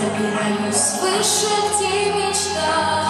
Забираюсь выше, где мечта